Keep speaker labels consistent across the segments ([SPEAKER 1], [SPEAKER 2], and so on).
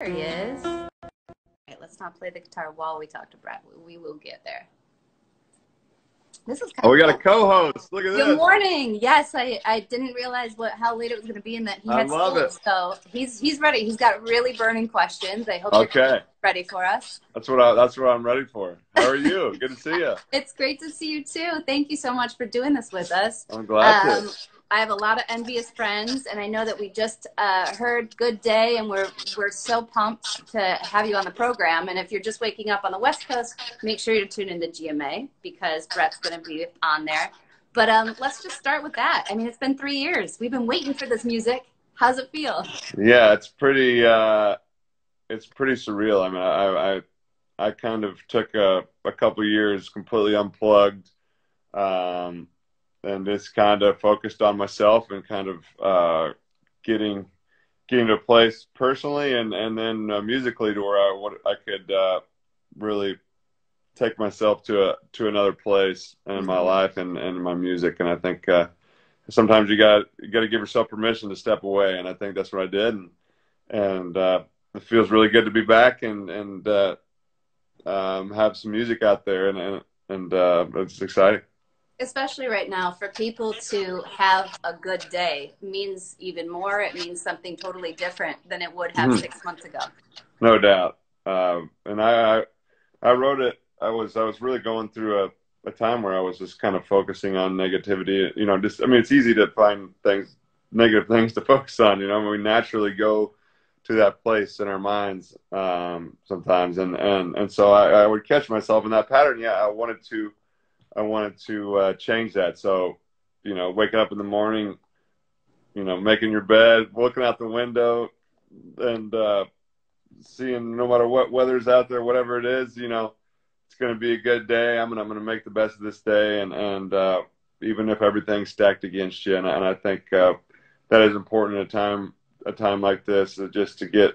[SPEAKER 1] There he is. All right, let's not play the guitar while we talk to Brad. We will get there. This is
[SPEAKER 2] oh, we got a co-host. Look at
[SPEAKER 1] Good
[SPEAKER 2] this.
[SPEAKER 1] morning. Yes, I, I didn't realize what how late it was going to be and that he
[SPEAKER 2] I
[SPEAKER 1] had
[SPEAKER 2] love
[SPEAKER 1] school.
[SPEAKER 2] it.
[SPEAKER 1] So he's he's ready. He's got really burning questions. I hope
[SPEAKER 2] Okay,
[SPEAKER 1] you're ready for us.
[SPEAKER 2] that's what I, that's what I'm ready for. How are you? Good to see you.
[SPEAKER 1] It's great to see you too. Thank you so much for doing this with us.
[SPEAKER 2] I'm glad
[SPEAKER 1] Um,
[SPEAKER 2] to.
[SPEAKER 1] I have a lot of envious friends, and I know that we just uh, heard "Good Day," and we're we're so pumped to have you on the program. And if you're just waking up on the West Coast, make sure you tune in to GMA because Brett's going to be on there. But um, let's just start with that. I mean, it's been three years. We've been waiting for this music. How's it feel?
[SPEAKER 2] Yeah, it's pretty. Uh, it's pretty surreal. I mean, I I, I kind of took a, a couple years completely unplugged, um, and just kind of focused on myself and kind of uh, getting getting to a place personally and and then uh, musically to where I what I could uh, really take myself to a to another place in my
[SPEAKER 1] Mhm.
[SPEAKER 2] life and and my music. And I think uh, sometimes you got you got to give yourself permission to step away, and I think that's what I did. And and uh, it feels really good to be back and and uh, um, have some music out there, and and, and uh, it's exciting.
[SPEAKER 1] Especially right now for people to have a good day means even more it means something totally different than it would have
[SPEAKER 2] Mhm.
[SPEAKER 1] six months ago
[SPEAKER 2] No doubt. Um, and I, I, I wrote it. I was, I was really going through a, a time where I was just kind of focusing on negativity. You know, just, I mean, it's easy to find things, negative things to focus on. You know, we naturally go to that place in our minds um, sometimes, and and and so I, I would catch myself in that pattern. Yeah, I wanted to, I wanted to uh, change that. So, you know, waking up in the morning, you know, making your bed, looking out the window, and uh, seeing no matter what weather's out there, whatever it is, you know, it's going to be a good day. I'm to, I'm to make the best of this day. And, and, uh, even if everything's stacked against you. And, I- and I think, uh, that is important at a time, a time like this, uh, just to get,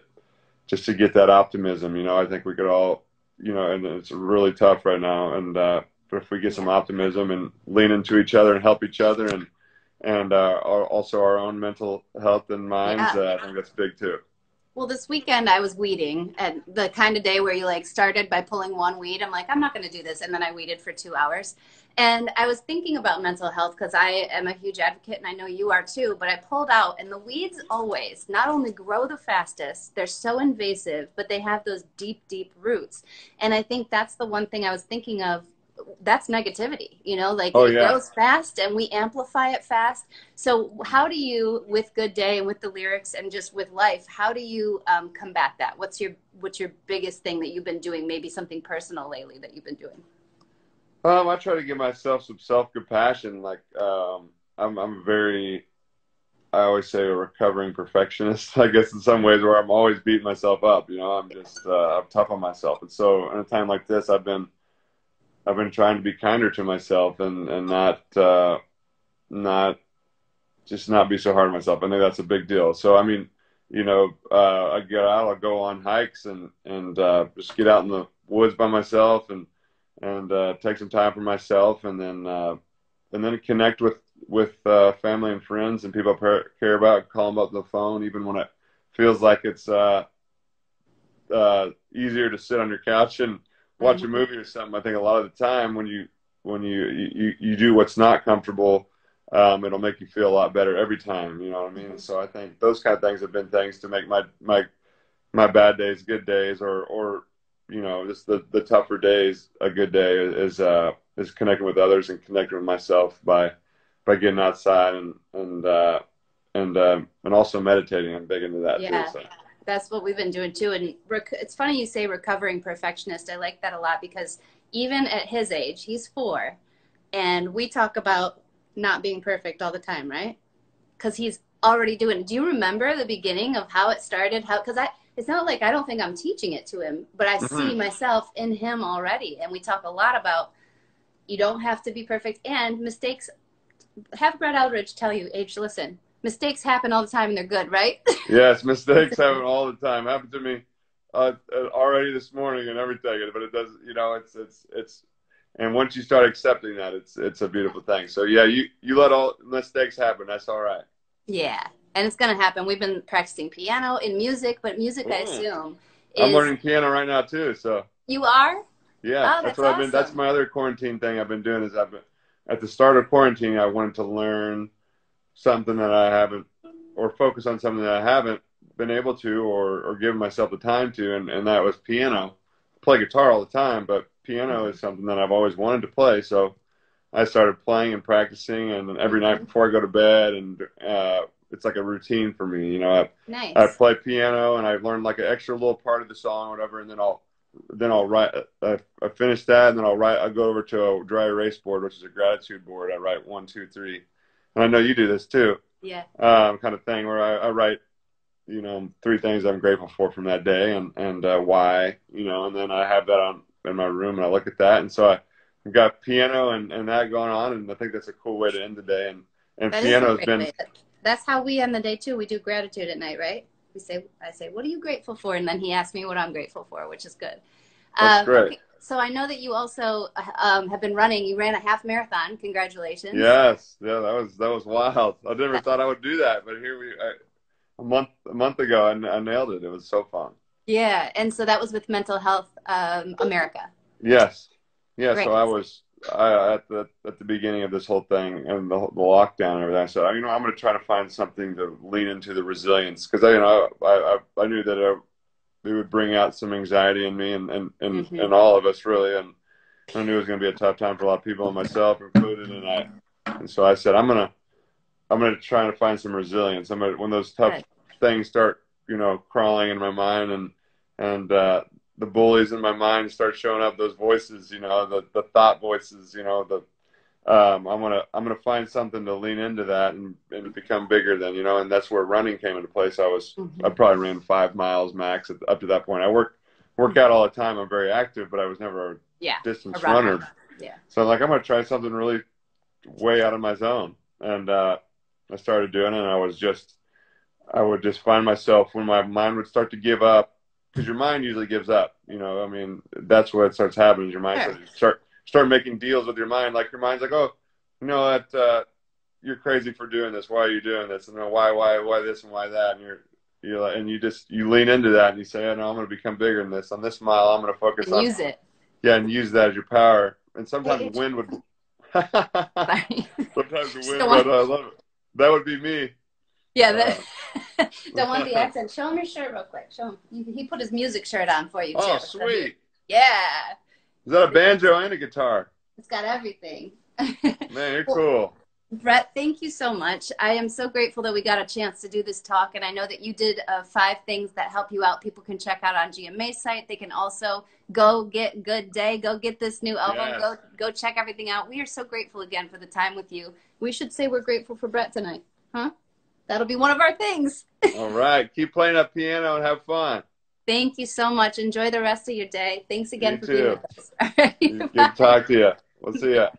[SPEAKER 2] just to get that optimism. You know, I think we could all, you know, and it's really tough right now. And, uh, if we get some optimism and lean into each other and help each other and, and, uh, our, also our own mental health and minds,
[SPEAKER 1] Yeah.
[SPEAKER 2] uh, I think that's big too.
[SPEAKER 1] well this weekend i was weeding and the kind of day where you like started by pulling one weed i'm like i'm not going to do this and then i weeded for two hours and i was thinking about mental health because i am a huge advocate and i know you are too but i pulled out and the weeds always not only grow the fastest they're so invasive but they have those deep deep roots and i think that's the one thing i was thinking of that's negativity you know like
[SPEAKER 2] Oh,
[SPEAKER 1] it
[SPEAKER 2] yeah.
[SPEAKER 1] grows fast and we amplify it fast so how do you with good day and with the lyrics and just with life how do you um, combat that what's your what's your biggest thing that you've been doing maybe something personal lately that you've been doing
[SPEAKER 2] Um, I try to give myself some self compassion. Like, um, I'm, I'm very, I always say a recovering perfectionist, I guess in some ways where I'm always beating myself up, you know, I'm just, uh, I'm tough on myself. And so in a time like this, I've been, I've been trying to be kinder to myself and, and not, uh, not just not be so hard on myself. I think that's a big deal. So, I mean, you know, uh, I get out, I'll go on hikes and, and, uh, just get out in the woods by myself and, and uh, take some time for myself, and then uh, and then connect with with uh, family and friends and people I care about. Call them up on the phone, even when it feels like it's uh, uh, easier to sit on your couch and watch a movie or something. I think a lot of the time when you when you you, you do what's not comfortable, um, it'll make you feel a lot better every time. You know what I mean? So I think those kind of things have been things to make my my my bad days good days, or or you know just the the tougher days a good day is uh is connecting with others and connecting with myself by by getting outside and and uh and um and also meditating i'm big into that
[SPEAKER 1] Yeah.
[SPEAKER 2] too so
[SPEAKER 1] that's what we've been doing too. And rec- it's funny you say recovering perfectionist. I like that a lot because even at his age he's four and we talk about not being perfect all the time right? Because he's already doing it. Do you remember the beginning of how it started? How because i it's not like i don't think i'm teaching it to him but i see
[SPEAKER 2] Mhm.
[SPEAKER 1] myself in him already. And we talk a lot about you don't have to be perfect. And mistakes have brett eldredge tell you age listen mistakes happen all the time and they're good right
[SPEAKER 2] yes mistakes happen all the time happened to me uh, uh, already this morning and everything but it does you know it's it's it's and once you start accepting that it's it's a beautiful thing so yeah you you let all mistakes happen that's all right
[SPEAKER 1] Yeah, and it's gonna happen. We've been practicing piano in music, but music, I
[SPEAKER 2] Cool.
[SPEAKER 1] assume,
[SPEAKER 2] I'm learning piano right now too. So
[SPEAKER 1] You are?
[SPEAKER 2] yeah,
[SPEAKER 1] Oh,
[SPEAKER 2] that's,
[SPEAKER 1] that's
[SPEAKER 2] what I've been. That's my other quarantine thing I've been doing. Is I've been at the start of quarantine. I wanted to learn something that I haven't, or focus on something that I haven't been able to, or or given myself the time to, and and that was piano. I play guitar all the time, but piano is something that I've always wanted to play. So I started playing and practicing, and every night before I go to bed, and uh, it's like a routine for me. You know, I,
[SPEAKER 1] Nice.
[SPEAKER 2] I play piano and I learn like an extra little part of the song or whatever, and then I'll then I'll write. I, I finish that, and then I'll write. I go over to a dry erase board, which is a gratitude board. I write one, two, three, and I know you do this too,
[SPEAKER 1] yeah.
[SPEAKER 2] um, kind of thing where I, I write, you know, three things I'm grateful for from that day, and and uh, why, you know, and then I have that on in my room, and I look at that, and so I. I've got piano and, and that going on, and I think that's a cool way to end the day. And and
[SPEAKER 1] That
[SPEAKER 2] piano's been
[SPEAKER 1] way. That's how we end the day too. We do gratitude at night, right? We say, I say, what are you grateful for? And then he asks me what I'm grateful for, which is good.
[SPEAKER 2] That's great.
[SPEAKER 1] So I know that you also um, have been running. You ran a half marathon. Congratulations.
[SPEAKER 2] Yes, yeah, that was that was wild. I never thought I would do that, but here we I, a month a month ago, I, I nailed it. It was so fun.
[SPEAKER 1] Yeah. And so that was with Mental Health um, America.
[SPEAKER 2] Yes, yeah.
[SPEAKER 1] Great.
[SPEAKER 2] So I was I, at the at the beginning of this whole thing and the, the lockdown and everything. I said, you know, I'm going to try to find something to lean into the resilience because I, you know, I I, I knew that it, it would bring out some anxiety in me and and and,
[SPEAKER 1] Mhm.
[SPEAKER 2] and all of us really, and I knew it was going to be a tough time for a lot of people, and myself included. And I and so I said, I'm gonna I'm gonna try to find some resilience. I'm gonna when those tough
[SPEAKER 1] Good.
[SPEAKER 2] things start, you know, crawling in my mind and and uh, the bullies in my mind start showing up. Those voices, you know, the the thought voices, you know, the um, I'm gonna I'm gonna find something to lean into that and and become bigger than you know, and that's where running came into place. I was
[SPEAKER 1] Mhm.
[SPEAKER 2] I probably ran five miles max at, up to that point. I work work out all the time. I'm very active, but I was never a
[SPEAKER 1] Yeah.
[SPEAKER 2] distance
[SPEAKER 1] A runner.
[SPEAKER 2] runner.
[SPEAKER 1] Yeah.
[SPEAKER 2] So I'm like, I'm gonna try something really way out of my zone, and uh, I started doing it. and I was just, I would just find myself when my mind would start to give up, because your mind usually gives up. You know, I mean, that's what starts happening. Your mind starts, start making deals with your mind. Like your mind's like, oh, you know what, uh, you're crazy for doing this. Why are you doing this? And then why, why, why this and why that? And you're you like, and you just you lean into that and you say, oh, no, I'm going to become bigger than this. On this mile, I'm going to focus
[SPEAKER 1] And
[SPEAKER 2] on
[SPEAKER 1] use it.
[SPEAKER 2] yeah, and use that as your power. And sometimes
[SPEAKER 1] Wait,
[SPEAKER 2] the wind would. Sometimes the wind
[SPEAKER 1] don't
[SPEAKER 2] would. I love it. That would be me.
[SPEAKER 1] Yeah, that, don't want the accent. Show him your shirt real quick. Show him. He, put his music shirt on for you.
[SPEAKER 2] Oh,
[SPEAKER 1] too. So
[SPEAKER 2] sweet!
[SPEAKER 1] yeah,
[SPEAKER 2] Is that a banjo and a guitar?
[SPEAKER 1] it's got everything.
[SPEAKER 2] Man, you're
[SPEAKER 1] Well-
[SPEAKER 2] cool.
[SPEAKER 1] Brett, thank you so much. I am so grateful that we got a chance to do this talk, and I know that you did uh, five things that help you out. People can check out on GMA's site. They can also go get Good Day, go get this new album,
[SPEAKER 2] Yes.
[SPEAKER 1] go go check everything out. We are so grateful again for the time with you. We should say we're grateful for Brett tonight, huh? That'll be one of our things.
[SPEAKER 2] All right, keep playing that piano and have fun.
[SPEAKER 1] Thank you so much. Enjoy the rest of your day. Thanks again
[SPEAKER 2] You
[SPEAKER 1] for being with us. All right.
[SPEAKER 2] Good talk to you. We'll see ya.